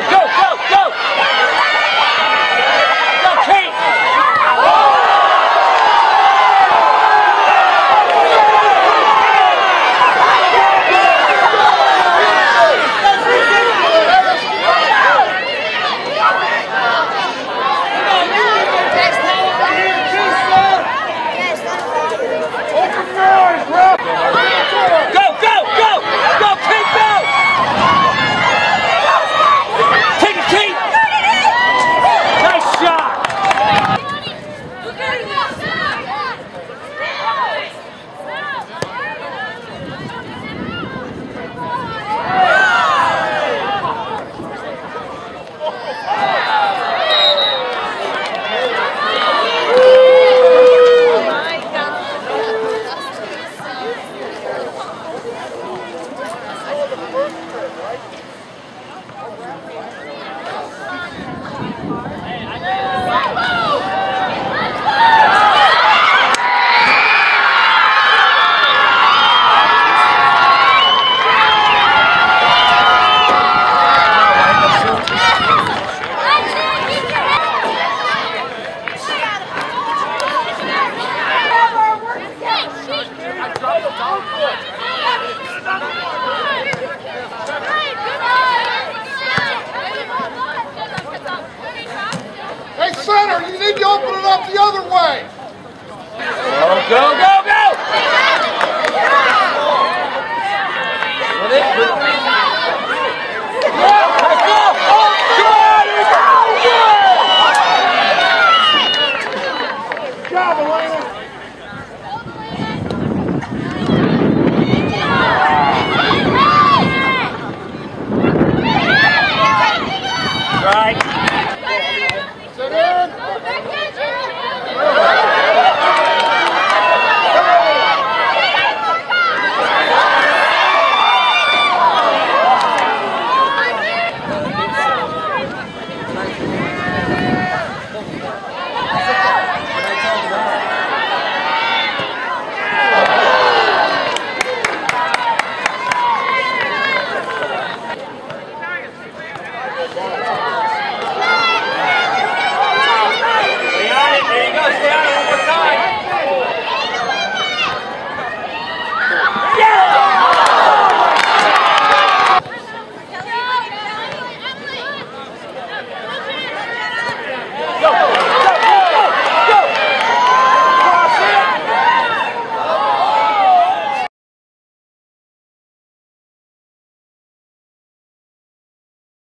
go, go! Hey, center, you need to open it up the other way. Go, go, go.